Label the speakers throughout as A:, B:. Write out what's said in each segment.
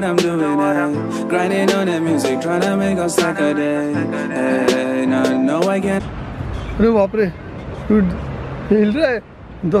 A: what I'm doing, eh? Grinding on that music, trying to make a stack a day. Hey, no, no, I can't.
B: अरे बाप रे तू हिल रहा है दो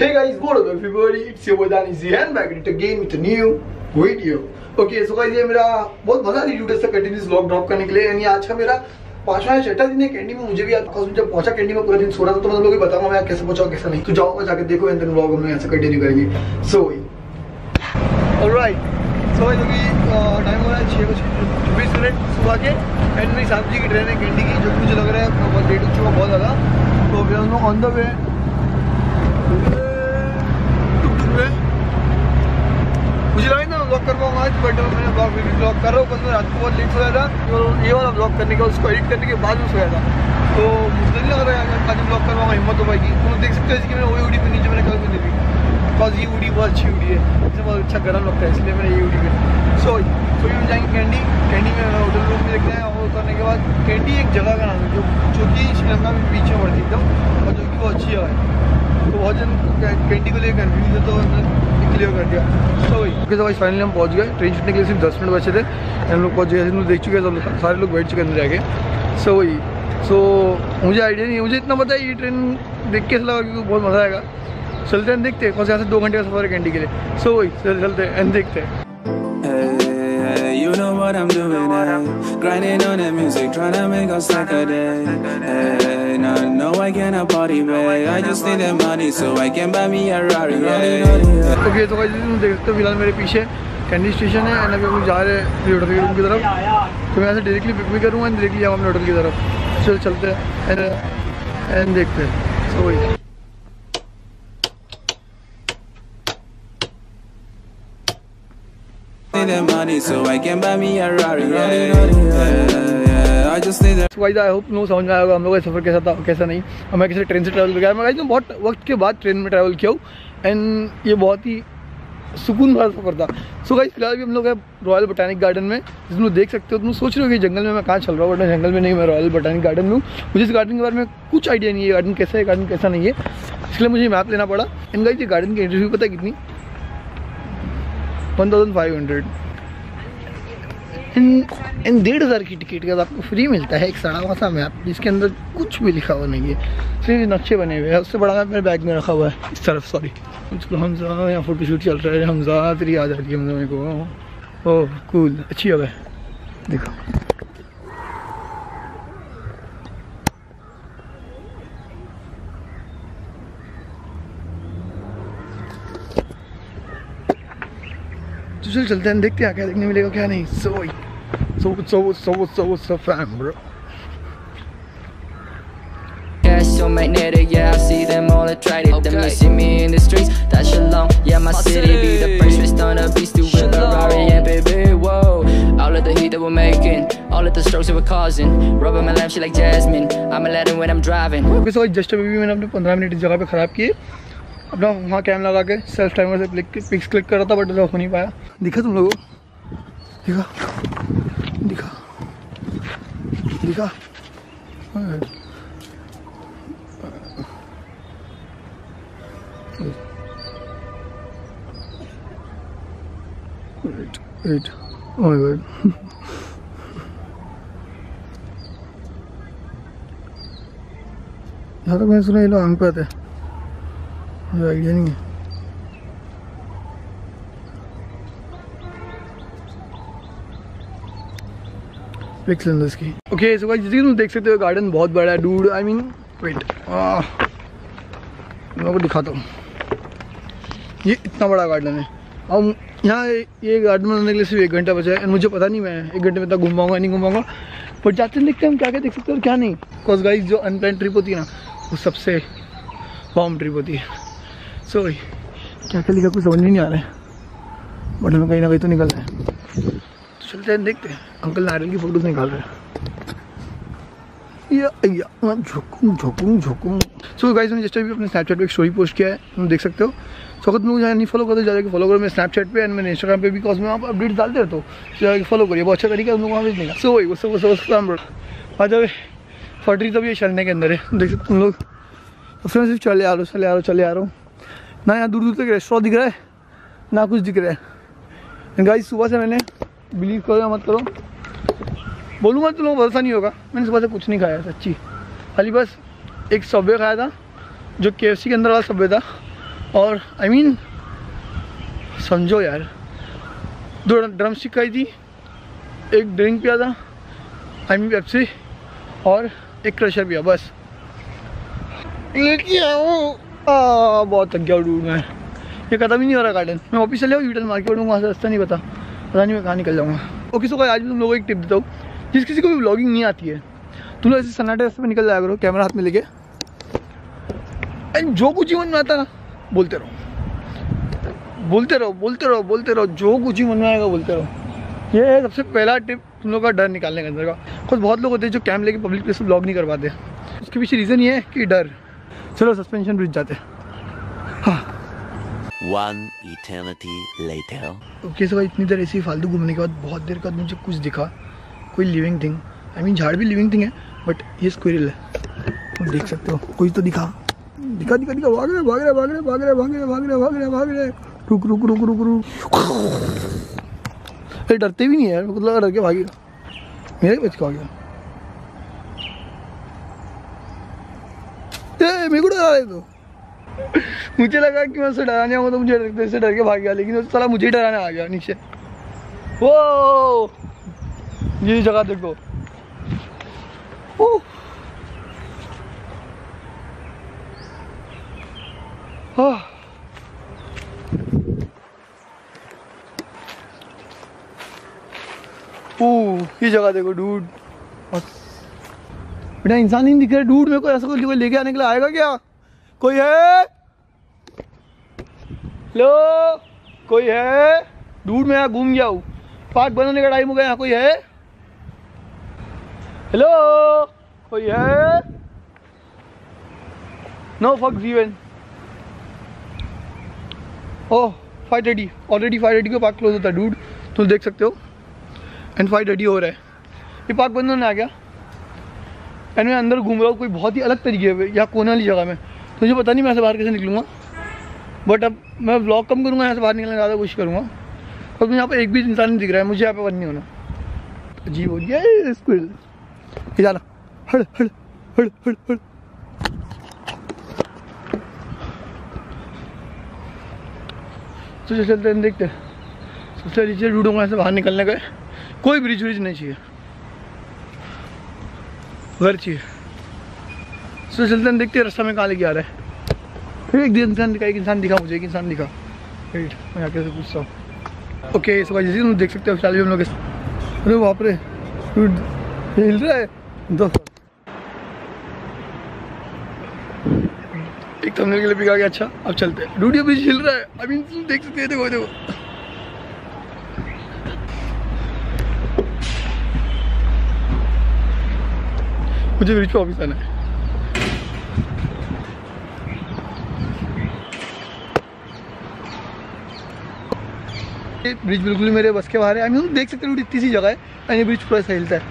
B: Hey guys, what up everybody? It's your boy Danny Z and back at it again with a new video. Okay, so guys ये मेरा बहुत मजा आ रही है से कंटिन्यूस व्लॉग ड्रॉप करने के लिए यानी आज का मेरा पांचवा या छठा दिन है कैंडी में, मुझे भी बिकॉज़ जब पहुँचा कैंडी में पूरा दिन सो रहा था तो मैं तुम लोगों बताऊँगा मैं कैसे पहुँचा कैसा नहीं। तो जाओ जाकर देखो एंड देन व्लॉग हम ऐसे कंटिन्यू करेंगे। सो ऑलराइट सो भाई अभी टाइम हो रहा है छः बज चौबीस मिनट सुबह के एंड मेरी साहब जी की ट्रेन है कैंडी की, जो कि मुझे लग रहा है बहुत लेट हो चुका बहुत ज़्यादा। तो अभी हम लोग ऑन द वे मुझे लगा था ब्लॉग कर पाऊँगा आज बट मैंने ब्लॉग ब्लॉग कर रहा हूँ रात को बहुत लेट सोया था तो ये वाला ब्लॉग करने का उसको एडिट करने के बाद में सोया था। तो मुझे नहीं लग रहा है आज ब्लॉग कर पाऊँगा हिम्मत हो पाएगी। तुम देख सकते हो कि मैंने वही उड़ी पे नीचे मैंने कल भी देखी। बिकॉज़ ये उड़ी बहुत अच्छी उड़ी है। इससे बहुत अच्छा गर्म लगता है, इसलिए मैंने ये उड़ी पे सो तो ये जाएँगे कैंडी कैंडी में होटल रूम में देखते हैं, और करने के बाद कैंडी एक जगह का नाम है, जो जो कि श्रीलंका में बीच में पड़ती एकदम, और जो कि बहुत अच्छी जगह है। तो बहुत जन कैंडी को लेकर कन्फ्यूज़ है तो क्लियर कर दिया। सो ओके तो फाइनली हम पहुँच गए। ट्रेन छूटने के लिए सिर्फ़ दस मिनट बचे थे। हम लोग पहुँच गए देख चुके हैं सब सारे लोग बैठ चुके अंदर जाके। सो वही। सो मुझे आइडिया नहीं मुझे इतना पता है ये ट्रेन देख के लगा क्योंकि बहुत मज़ा आएगा। चलते हैं देखते हैं। कौन से यहाँ से दो घंटे का सफ़र है कैंडी के लिए। सो वही चल चलते हैं देखते हैं।
A: You know what I'm doing, eh? Grinding on that music, trying to make a stack a day. Hey, no, no, I cannot party, babe. I just need that money so I can buy me a Rari.
B: Okay तो भाई तुम देख सकते हो फ़िलहाल मेरे पीछे candy station है एंड अभी हम जा रहे हैं होटल के रूम की तरफ़ तो मैं यहाँ से डायरेक्टली पिक भी करूँगा एंड डायरेक्टली जाऊँगा अपने होटल की तरफ़ चल चलते हैं एंड एंड देखते हैं सो वही
A: Need that money so I can buy me a Rari. Yeah, yeah, yeah.
B: Guys I hope no समझ में आएगा हम लोग का सफ़र कैसा था कैसा नहीं। और मैं किसी ट्रेन से ट्रैवल किया मैं मैं बहुत वक्त के बाद ट्रेन में ट्रैवल किया हूँ। एंड ये बहुत ही सुकून भरा सफ़र था। सो गाइस फ़िलहाल भी हम लोग रॉयल बोटानिक गार्डन में, जिसमें देख सकते हो तुम सोच रहे हो कि जंगल में मैं कहाँ चल रहा हूँ बट जंगल में नहीं, मैं रॉयल बोटानिक गार्डन में हूँ। मुझे इस गार्डन के बारे में कुछ आइडिया नहीं है। गार्डन कैसा है गार्डन कैसा नहीं है। इसलिए मुझे मैप लेना पड़ा। एंड गाइस ये गार्डन की इंटरव्यू पता कितनी? वन थाउज़ेंड फाइव हंड्रेड इन डेढ़ हज़ार की टिकट का आपको फ्री मिलता है एक सड़ा हुआ सा मैप जिसके अंदर कुछ भी लिखा हुआ नहीं है। सिर्फ़ नक्शे बने हुए हैं, उससे बड़ा मैप मेरे बैग में रखा हुआ है, इस तरफ़ सॉरी मुझको हमजा, यहाँ फ़ोटो शूट चल रहा है, हमजा, तेरी याद आ रही है मेरे को। ओह कूल अच्छी जगह देखो। तो चल, चलते हैं, देखते हैं क्या देखने मिलेगा, क्या नहीं। So so so so so so fam bro
C: so magnetic, yeah, I see them all attracted okay. Them they see me in the streets, that's Shalom Yeah, my, my city, city be the first wrist on a beast to with Ferrari and baby, whoa All of the heat that we're making, all of the strokes that we're causing Rubbing my lamp, she like Jasmine, I'm Aladdin when I'm driving
B: okay so just अभी भी मैंने अपने पंद्रह minute इस जगह पे ख़राब किए अपना वहाँ कैम लगा के सेल्फ टाइमर से पिक्स क्लिक कर रहा था बट हो नहीं पाया दिखा तुम लोगों को दिखा दिखा। दिखा। Wait, मैंने सुना ये लोग आंग पे आते आइडिया नहीं है। पिक्सेल्स की। ओके सो गाइस जैसे कि तुम देख सकते हो गार्डन बहुत बड़ा है डूड आई मीन वेट मैं आपको दिखाता हूँ। ये इतना बड़ा गार्डन है। और यहाँ ये गार्डन बनाने के लिए सिर्फ़ एक घंटा बचा है मुझे पता नहीं मैं एक घंटे में तक घूम पाऊँगा नहीं घूम पाऊँगा बट जाते देखते हम क्या क्या देख सकते हैं और क्या नहीं। बिकॉज़ गाइस जो अनप्लान ट्रिप होती है ना, वो सबसे बॉम्ब ट्रिप होती है। सो क्या क्या लिखा कुछ समझ नहीं आ रहा है। बट हमें कहीं ना कहीं तो निकल रहा है। चलते हैं, देखते हैं। अंकल नारियल की फ़ोटोज़ निकाल रहे हैं। या या झुकूं झुकूं झुकूं। सो गाइस मैंने जस्ट अभी अपने स्नैपचैट पे एक स्टोरी पोस्ट किया है, तुम देख सकते हो। सो अगर तुम लोग नहीं फॉलो करते जाके फॉलो करो मैं स्नैपचैट पे एंड मैंने इंस्टाग्राम पे बिकॉज़ मैं वहाँ पर अपडेट डालते रहता हूँ। तो जाके फॉलो करिए, बहुत अच्छा तरीका तुम लोग वहाँ भेजने का सो वही वो सब वो सब काम जाओ फटरी तो भी चलने के अंदर है। देख सकते तुम लोग। तो फिर सिर्फ़ चले आ रहा हूँ, चले आ रहा हूँ, चले आ रहा हूँ। ना यहाँ दूर दूर तक रेस्टोरेंट दिख रहा है, ना कुछ दिख रहा है। गाइस सुबह से मैंने बिलीव करो या मत करो। बोलूँगा तो लोगों भरोसा नहीं होगा। मैंने सुबह से कुछ नहीं खाया सच्ची। खाली बस एक सब्वे खाया था जो के के अंदर वाला सब्वे था। और आई I मीन mean, समझो यार। दो ड्रम स्टिक खाई थी एक ड्रिंक पिया था आई मीन पेप्सी और एक क्रशर पिया बस। लेके आओ। बहुत थक गया डूड मैं। ये खत्म ही नहीं हो रहा गार्डन मैं वापस चले जाऊँ यूटर्न मार्केट वहाँ से रास्ता नहीं पता। पता नहीं मैं कहाँ निकल जाऊँगा। ओके सो आज तुम लोगों को एक टिप देता हूँ, जिस किसी को भी ब्लॉगिंग नहीं आती है, तुम लोग ऐसे सन्नाटे रास्ते में निकल जाया करो कैमरा हाथ में लेके। एंड जो कुछ मन में आता ना, बोलते रहो। बोलते रहो बोलते रहो बोलते रहो, जो कुछ ही मन में आएगा बोलते रहो। ये है सबसे पहला टिप तुम लोग का डर निकालने के, अंदर का। खुद बहुत लोग होते हैं जो कैम लेके पब्लिक प्लेस ब्लॉग नहीं कर पाते उसके पीछे रीज़न ये है कि डर। चलो सस्पेंशन ब्रिज जाते। हाँ
D: One eternity later.
B: सो भाई, इतनी देर ऐसे फालतू घूमने के बाद, बहुत देर बाद मुझे कुछ दिखा। कोई लिविंग थिंग आई मीन झाड़ भी लिविंग थिंग है बट ये स्क्विरल है। तुम देख सकते हो, कोई तो दिखा। दिखा दिखा दिखा, भाग रहे भाग रहे भाग रहे भाग रहे भाग रहे भाग रहे भाग रहे भाग रहे रुक रुक रुक रुक रुक। ये डरते भी नहीं यार मतलब डर के भागेगा मेरे बच के भागेगा ए, मेरे को डरा रहे तो। मुझे लगा कि मैं उसे डराने आऊँगा तो मुझे डर से डर के भाग गया लेकिन साला मुझे डराने आ गया, नीचे। ओ ये जगह देखो। ये जगह देखो, डूड। बेटा, इंसान नहीं दिख रहा डूड, मेरे को ऐसा कोई लेके आने के लिए आएगा क्या? कोई है? लो कोई है? दूर में यहाँ घूम गया हूँ। पार्क बनाने का टाइम हो गया यहाँ कोई है? हेलो? कोई है? नो फक जीवन ओह five thirty already five thirty को पार्क क्लोज होता है डूड तुम देख सकते हो। एंड फाइव थर्टी हो रहा है। ये पार्क बंद होने आ गया। एंड मैं अंदर घूम रहा हूँ, कोई बहुत ही अलग तरीके पे यहाँ कोने वाली जगह में। मुझे पता नहीं मैं ऐसे बाहर कैसे निकलूँगा। बट अब मैं ब्लॉग कम करूँगा, यहाँ से बाहर निकलने ज़्यादा कोशिश करूँगा। और मुझे यहाँ पर एक भी इंसान नहीं दिख रहा है, मुझे यहाँ पे बंद नहीं होना। अजीब हो गया ये जाना हड़ हड़ हड़ हड़ हड़ तो चल, चलते हैं, देखते सबसे नीचे ढूंढूँगा ऐसे बाहर निकलने का कोई ब्रिज व्रिज नहीं चाहिए। घर चाहिए तो चलते हैं देखते हैं, रास्ता में कहाँ लेके आ रहा है। फिर एक दिन इंसान दिखा, एक इंसान दिखा मुझे, एक इंसान दिखा। वेट मैं आके से पूछता हूँ। ओके सो जैसे तुम देख सकते हो, फ़िलहाल भी हम लोग अरे बाप रे हिल रहा है। दो एक थंबनेल के लिए पिका गया अच्छा अब चलते हैं। डूड ये ब्रिज हिल रहा है। अभी तुम देख सकते हैं, देखो देखो। मुझे ब्रिज पे ऑफ़िस आना है। ये ब्रिज बिल्कुल मेरे बस के बाहर है। आई मीन देख सकते हो इतनी सी जगह है। एंड ये ब्रिज पूरा सहलता हिलता है।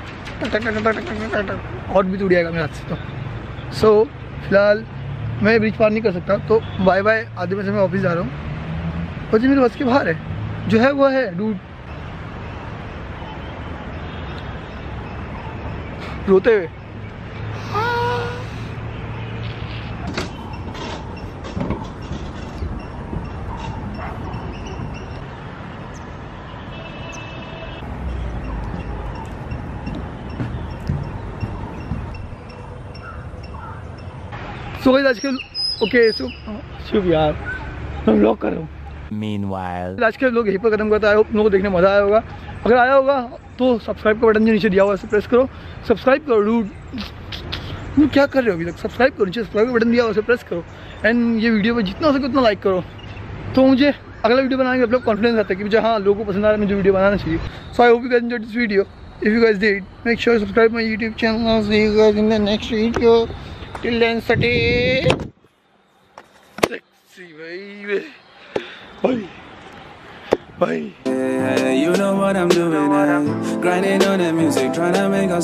B: टक टक टक टक टक टक और भी टूट जाएगा मेरे हाथ से तो। सो फ़िलहाल मैं ब्रिज पार नहीं कर सकता। तो बाय बाय आधे बजे मैं ऑफ़िस जा रहा हूँ। और जी, मेरे बस के बाहर है। जो है, वो है डूड रोते हुए। सो गाइस आज के ओके सो यार मैं ब्लॉग कर रहा हूँ।
D: Meanwhile.
B: आज के लोग यहीं पर खत्म करता है लोगों को देखने मज़ा आया होगा। अगर आया होगा तो सब्सक्राइब का बटन जो नीचे दिया हुआ है उसे प्रेस करो। सब्सक्राइब करो डूड तुम क्या कर रहे हो अभी तक? सब्सक्राइब करो नीचे सब्सक्राइब का बटन दिया हुआ है उसे प्रेस करो। एंड ये वीडियो पर जितना हो सके उतना लाइक करो। तो मुझे अगला वीडियो बनाने का मतलब कॉन्फिडेंस आता है कि मुझे हाँ लोगों को पसंद आ रहा है मुझे वीडियो बनाना चाहिए। So I hope you this video. If you guys did make sure you subscribe my youtube channel. I'll see you guys in the next video. Till sexy baby bye bye
A: you know what I'm doing, eh? Grinding on that music, trying to make us.